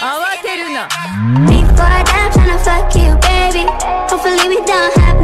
Alright, Luna. Before I die, I'm tryna fuck you, baby. Hopefully we don't have.